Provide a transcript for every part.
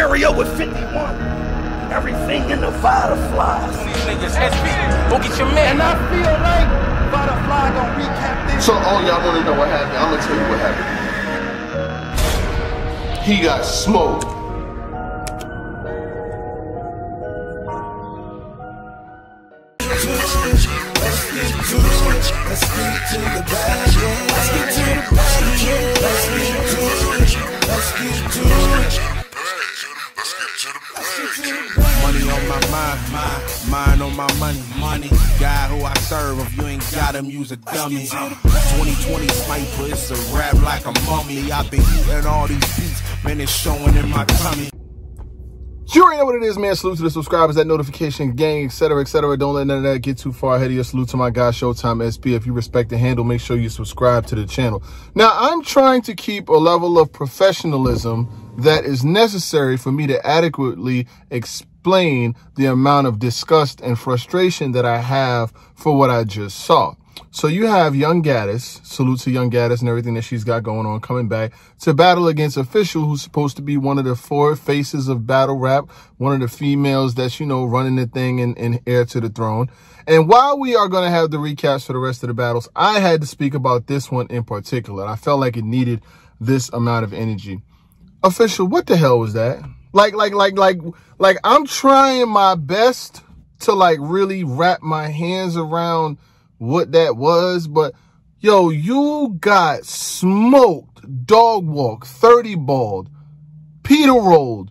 area with 51. Everything in the fireflies. These niggas SP, go get your man. And I feel like Vada Fly gonna recap this. So, all y'all want to know what happened? I'm gonna tell you what happened. He got smoked. Money serve, if you ain't got him, use a dummy. 2020 sniper, it's a rap like a mummy. I've been eating all these beats, man, it's showing in my tummy. You already know what it is, man. Salute to the subscribers, that notification gang, etc., etc. Don't let none of that get too far ahead of you. Salute to my guy, Showtime SP. If you respect the handle, make sure you subscribe to the channel. Now, I'm trying to keep a level of professionalism that is necessary for me to adequately explain the amount of disgust and frustration that I have for what I just saw. So you have young Gattas, salute to young Gattas and everything that she's got going on, coming back to battle against Official, who's supposed to be one of the four faces of battle rap, one of the females that's, you know, running the thing and, and heir to the throne. And while we are going to have the recaps for the rest of the battles, I had to speak about this one in particular. I felt like it needed this amount of energy. Official, what the hell was that? Like, like, like, like, like, I'm trying my best to like really wrap my hands around what that was, but yo, you got smoked, dog walk, 30 balled, Peter rolled,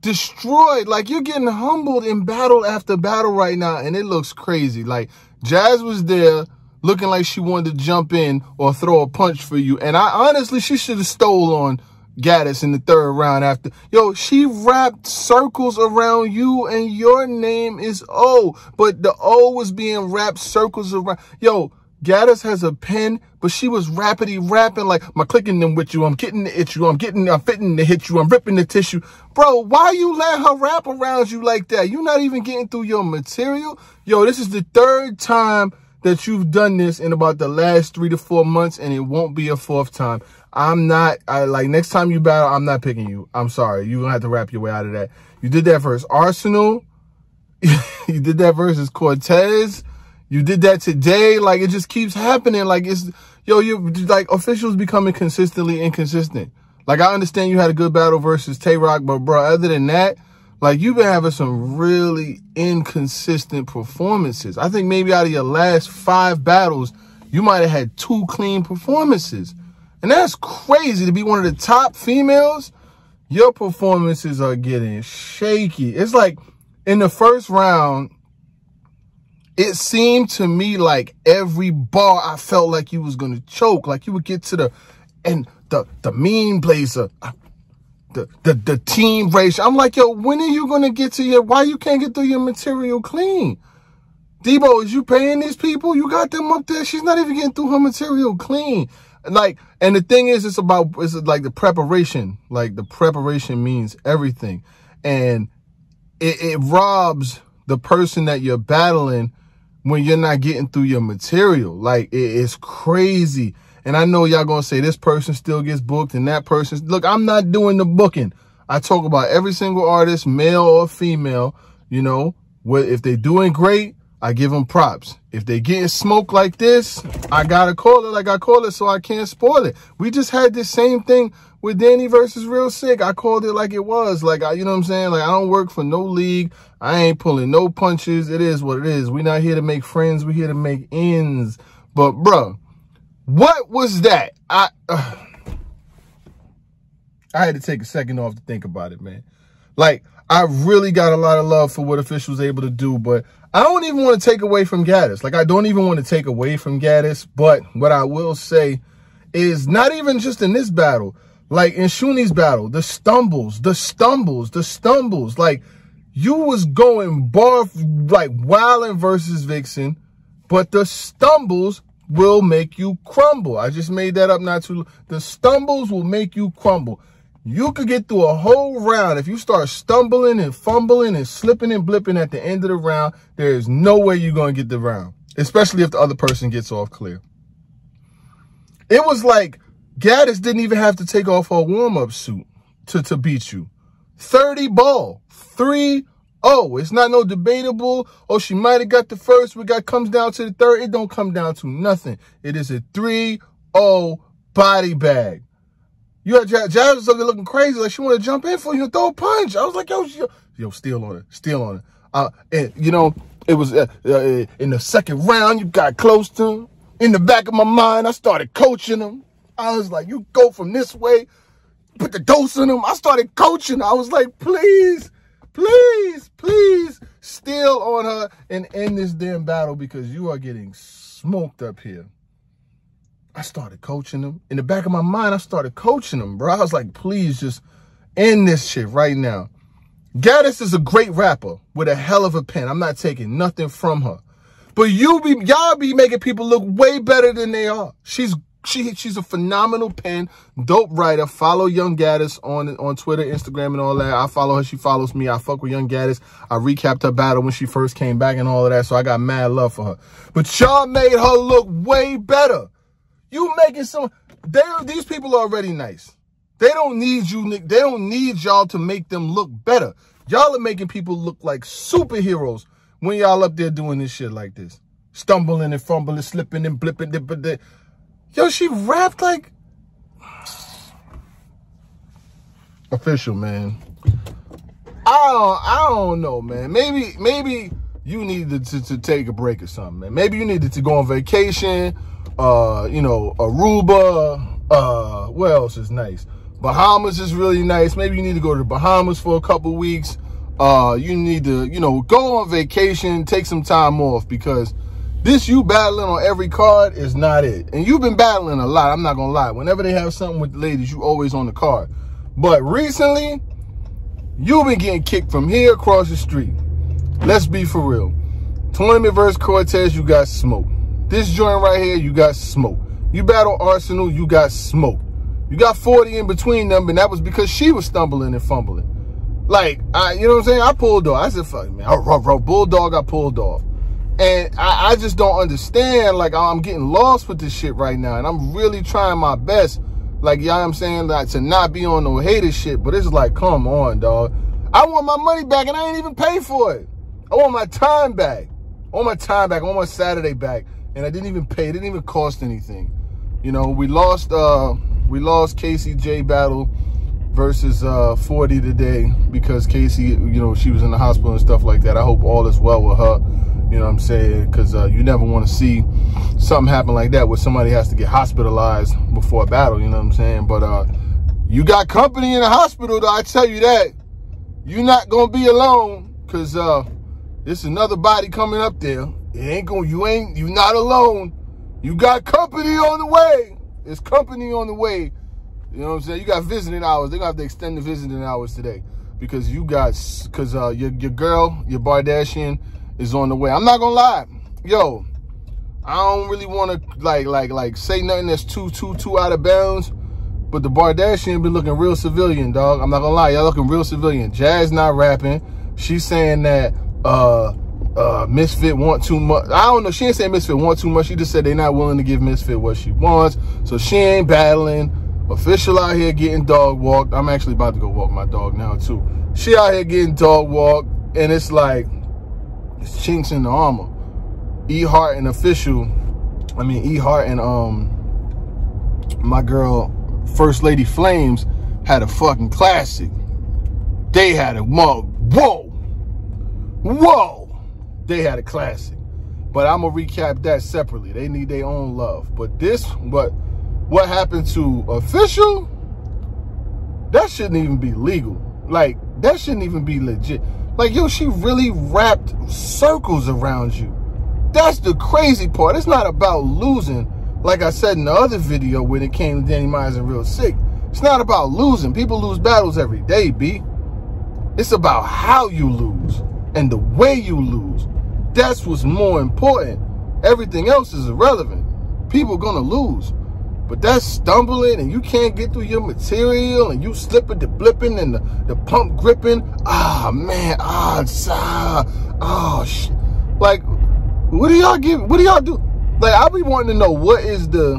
destroyed. Like you're getting humbled in battle after battle right now, and it looks crazy. Like Jazz was there looking like she wanted to jump in or throw a punch for you. And I honestly, she should have stole on Gattas in the third round after. Yo, she wrapped circles around you and your name is O. But the O was being wrapped circles around. Yo, Gattas has a pen, but she was rapidly rapping like, I'm clicking them with you. I'm getting to itch you. I'm getting, I'm fitting to hit you. I'm ripping the tissue. Bro, why you let her rap around you like that? You're not even getting through your material. Yo, this is the third time that you've done this in about the last three to four months and it won't be a fourth time. I'm not, I like next time you battle, I'm not picking you. I'm sorry. You're going to have to wrap your way out of that. You did that versus Arsonal. you did that versus Cortez. You did that today. Like it just keeps happening. Like it's, yo, you like officials becoming consistently inconsistent. Like I understand you had a good battle versus Tay-Roc, but bro, other than that, like you've been having some really inconsistent performances. I think maybe out of your last five battles, you might have had two clean performances. And that's crazy to be one of the top females. Your performances are getting shaky. It's like in the first round, it seemed to me like every bar I felt like you was to choke. Like you would get to the, and the, the mean blazer, uh, the, the, the team race. I'm like, yo, when are you to get to your, why you can't get through your material clean? Debo, is you paying these people? You got them up there. She's not even getting through her material clean. Like, and the thing is, it's about, it's like the preparation. Like the preparation means everything. And it, it robs the person that you're battling when you're not getting through your material. Like it's crazy. And I know y'all gonna say this person still gets booked and that person. Look, I'm not doing the booking. I talk about every single artist, male or female. You know, what if they're doing great, I give them props. If they getting smoked like this, I gotta call it like I call it so I can't spoil it. We just had this same thing with Danny versus Real Sick. I called it like it was. Like, I, you know what I'm saying? Like, I don't work for no league. I ain't pulling no punches. It is what it is. we not here to make friends. we here to make ends. But, bro, what was that? I uh, I had to take a second off to think about it, man. Like, I really got a lot of love for what Official was able to do, but I don't even want to take away from Gattas. Like, I don't even want to take away from Gattas, but what I will say is not even just in this battle, like in Shuni's battle, the stumbles, the stumbles, the stumbles, like you was going bar, like wilding versus Vixen, but the stumbles will make you crumble. I just made that up not too, the stumbles will make you crumble. You could get through a whole round. If you start stumbling and fumbling and slipping and blipping at the end of the round, there is no way you're going to get the round, especially if the other person gets off clear. It was like Gattas didn't even have to take off her warm-up suit to, to beat you. 30 ball. 3 0. It's not no debatable. Oh, she might have got the first. We got comes down to the third. It don't come down to nothing. It is a 3 0 body bag. You had Jazz, was looking, looking crazy, like she wanted to jump in for you and throw a punch. I was like, yo, yo, yo steal on it, steal on it. Uh, and you know, it was uh, uh, in the second round, you got close to him. In the back of my mind, I started coaching him. I was like, you go from this way, put the dose in him. I started coaching. I was like, please, please, please steal on her and end this damn battle because you are getting smoked up here. I started coaching them. In the back of my mind, I started coaching them, bro. I was like, please just end this shit right now. Gattas is a great rapper with a hell of a pen. I'm not taking nothing from her. But you be y'all be making people look way better than they are. She's she she's a phenomenal pen, dope writer. Follow Young Gattas on on Twitter, Instagram, and all that. I follow her. She follows me. I fuck with Young Gattas. I recapped her battle when she first came back and all of that. So I got mad love for her. But y'all made her look way better. You making some, they, these people are already nice. They don't need you, Nick. they don't need y'all to make them look better. Y'all are making people look like superheroes when y'all up there doing this shit like this. Stumbling and fumbling, slipping and blipping. But Yo, she rapped like... Official, man. I don't, I don't know, man. Maybe, maybe you needed to, to take a break or something, man. Maybe you needed to go on vacation uh, you know, Aruba, uh, what else is nice? Bahamas is really nice. Maybe you need to go to the Bahamas for a couple weeks. Uh, you need to, you know, go on vacation, take some time off because this you battling on every card is not it. And you've been battling a lot. I'm not going to lie. Whenever they have something with the ladies, you always on the card. But recently, you've been getting kicked from here across the street. Let's be for real. Tournament versus Cortez, you got smoked. This joint right here, you got smoke. You battle Arsonal, you got smoke. You got 40 in between them, and that was because she was stumbling and fumbling. Like, I, you know what I'm saying? I pulled off. I said, fuck, man. I rough, rough. Bulldog, I pulled off. And I, I just don't understand. Like, I'm getting lost with this shit right now. And I'm really trying my best. Like, y'all, I'm saying, like, to not be on no hater shit. But it's like, come on, dog. I want my money back, and I ain't even pay for it. I want my time back. I want my time back. I want my Saturday back and I didn't even pay. It didn't even cost anything. You know, we lost uh we lost Casey J battle versus uh 40 today because Casey, you know, she was in the hospital and stuff like that. I hope all is well with her. You know what I'm saying? Because uh, you never want to see something happen like that where somebody has to get hospitalized before a battle. You know what I'm saying? But uh, you got company in the hospital, though. I tell you that. You're not going to be alone because uh, there's another body coming up there it ain't going, you ain't, you not alone. You got company on the way. There's company on the way. You know what I'm saying? You got visiting hours. They're going to have to extend the visiting hours today because you got, because uh, your, your girl, your Bardashian is on the way. I'm not going to lie. Yo, I don't really want to like, like, like say nothing that's too, too, too out of bounds. But the Bardashian been looking real civilian, dog. I'm not gonna lie, y'all looking real civilian. Jazz not rapping. She's saying that uh uh, Misfit want too much. I don't know. She ain't saying Misfit want too much. She just said they're not willing to give Misfit what she wants. So she ain't battling. Official out here getting dog walked. I'm actually about to go walk my dog now too. She out here getting dog walked. And it's like, it's chinks in the armor. E Heart and Official. I mean, E Heart and um, my girl, First Lady Flames, had a fucking classic. They had a mug. Whoa. Whoa they had a classic. But I'm gonna recap that separately. They need their own love. But this, but what happened to official? That shouldn't even be legal. Like that shouldn't even be legit. Like yo, she really wrapped circles around you. That's the crazy part. It's not about losing. Like I said in the other video when it came to Danny Myers and Real Sick. It's not about losing. People lose battles every day, B. It's about how you lose and the way you lose. That's what's more important. Everything else is irrelevant. People gonna lose. But that's stumbling and you can't get through your material and you slipping the blipping and the, the pump gripping. Ah, man. Ah, ah, oh, shit. Like, what do y'all give? What do y'all do? Like, I'll be wanting to know what is the,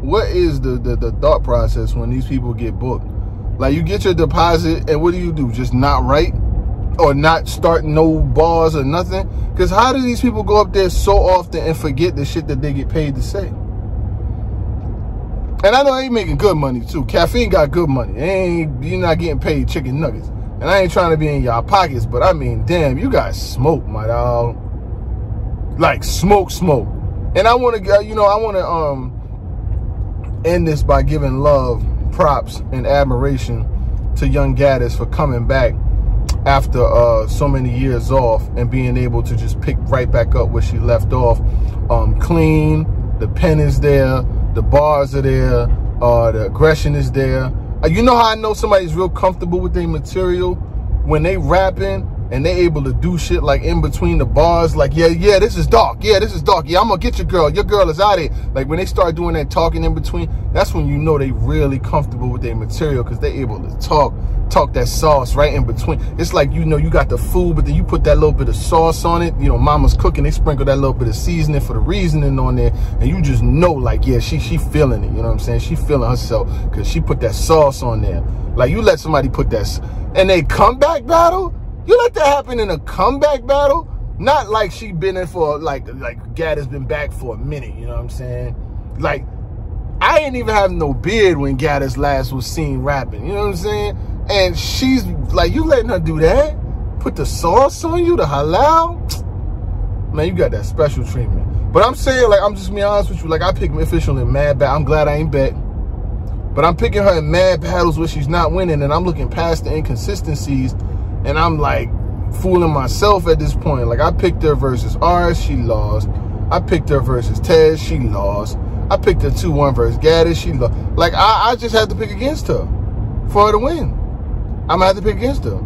what is the, the, the thought process when these people get booked? Like you get your deposit and what do you do? Just not write? Or not start no bars or nothing? Because how do these people go up there so often and forget the shit that they get paid to say? And I know they making good money too. Caffeine got good money. Ain't you're not getting paid chicken nuggets. And I ain't trying to be in y'all pockets, but I mean, damn, you guys smoke, my dog. Like smoke, smoke. And I want to, you know, I want to um end this by giving love, props, and admiration to Young Gattas for coming back after uh, so many years off and being able to just pick right back up where she left off. Um, clean, the pen is there, the bars are there, uh, the aggression is there. Uh, you know how I know somebody's real comfortable with their material? When they rapping and they able to do shit like in between the bars, like, yeah, yeah, this is dark. Yeah, this is dark. Yeah, I'm gonna get your girl. Your girl is out here. Like when they start doing that talking in between, that's when you know they really comfortable with their material because they able to talk, talk that sauce right in between. It's like, you know, you got the food, but then you put that little bit of sauce on it. You know, mama's cooking, they sprinkle that little bit of seasoning for the reasoning on there. And you just know like, yeah, she she feeling it. You know what I'm saying? She feeling herself because she put that sauce on there. Like you let somebody put that, and they comeback battle, you let that happen in a comeback battle? Not like she been in for, like, like Gattas been back for a minute, you know what I'm saying? Like, I ain't even have no beard when Gattas last was seen rapping, you know what I'm saying? And she's, like, you letting her do that? Put the sauce on you, the halal? Man, you got that special treatment. But I'm saying, like, I'm just being honest with you, like, I picked official in mad battle. I'm glad I ain't bet. But I'm picking her in mad battles where she's not winning, and I'm looking past the inconsistencies and I'm like fooling myself at this point. Like I picked her versus Rs, she lost. I picked her versus Tez, she lost. I picked her 2-1 versus Gattas, she lost. Like I, I just had to pick against her for her to win. I'm gonna have to pick against her.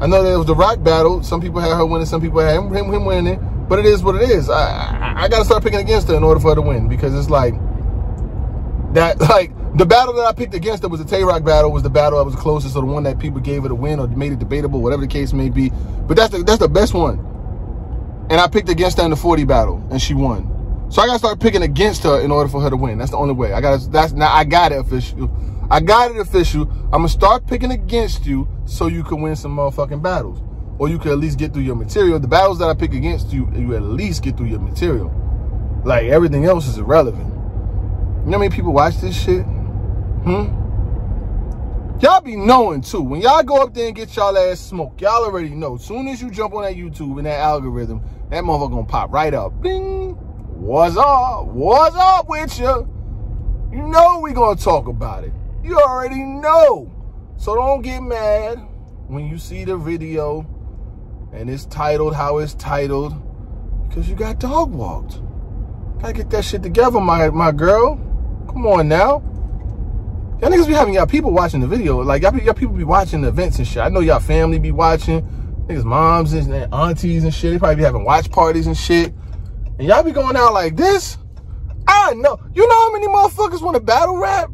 I know there was the rock battle. Some people had her winning, some people had him, him, him winning. But it is what it is. I, I, I got to start picking against her in order for her to win because it's like that. Like the battle that I picked against her was the Tay Roc battle, was the battle that was closest or the one that people gave it a win or made it debatable, whatever the case may be. But that's the, that's the best one. And I picked against her in the 40 battle, and she won. So I gotta start picking against her in order for her to win. That's the only way. I gotta that's now I got it official. I got it official. I'm gonna start picking against you so you can win some motherfucking battles. Or you can at least get through your material. The battles that I pick against you, you at least get through your material. Like everything else is irrelevant. You know how many people watch this shit? Hmm? Y'all be knowing too. When y'all go up there and get y'all ass smoked, y'all already know. Soon as you jump on that YouTube and that algorithm, that motherfucker gonna pop right up. Bing! What's up? What's up with you? You know we gonna talk about it. You already know. So don't get mad when you see the video and it's titled how it's titled because you got dog walked. Gotta get that shit together, my, my girl. Come on now. Y'all niggas be having y'all people watching the video. Like, y'all, y'all people be watching the events and shit. I know y'all family be watching. Niggas moms and aunties and shit. They probably be having watch parties and shit. And y'all be going out like this. I know. You know how many motherfuckers want to battle rap?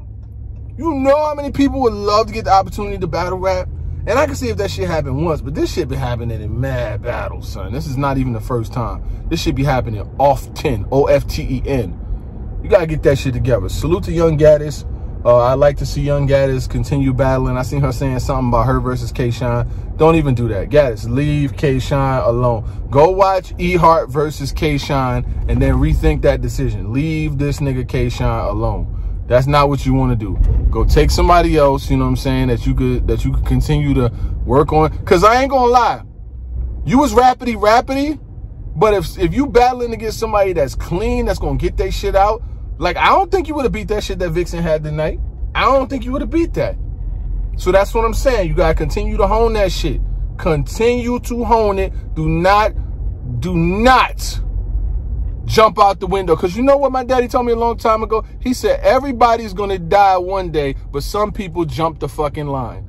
You know how many people would love to get the opportunity to battle rap? And I can see if that shit happened once, but this shit be happening in mad battles, son. This is not even the first time. This shit be happening often. O-F-T-E-N. You gotta get that shit together. Salute to Young Gattas. Uh, I like to see Young Gattas continue battling. I seen her saying something about her versus K-Shine. Don't even do that. Gattas, leave K-Shine alone. Go watch E-Heart versus K-Shine and then rethink that decision. Leave this nigga K-Shine alone. That's not what you want to do. Go take somebody else, you know what I'm saying, that you could that you could continue to work on. Cause I ain't gonna lie. You was rapidy rapidy, but if if you battling against somebody that's clean, that's gonna get their shit out, like, I don't think you would have beat that shit that Vixen had tonight. I don't think you would have beat that. So that's what I'm saying. You got to continue to hone that shit. Continue to hone it. Do not, do not jump out the window. Because you know what my daddy told me a long time ago? He said, everybody's going to die one day, but some people jump the fucking line.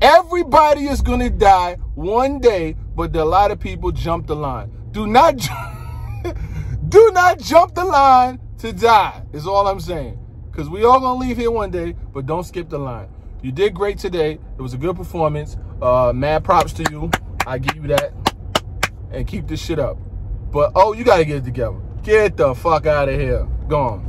Everybody is going to die one day, but a lot of people jump the line. Do not, do not jump the line to die is all I'm saying. Because we all going to leave here one day, but don't skip the line. You did great today. It was a good performance. Uh, mad props to you. I give you that. And keep this shit up. But, oh, you got to get it together. Get the fuck out of here. Gone.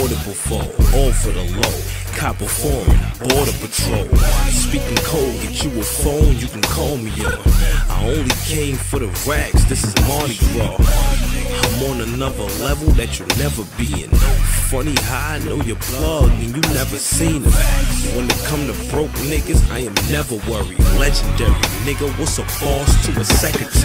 ordered before, all for the low. Copper foreign, border patrol. Speaking code, get you a phone, you can call me up. I only came for the racks, this is Mardi Gras. On another level that you'll never be in. Funny how I know your plug and you never seen it. When it come to broke niggas, I am never worried. Legendary nigga, what's a boss to a secretary?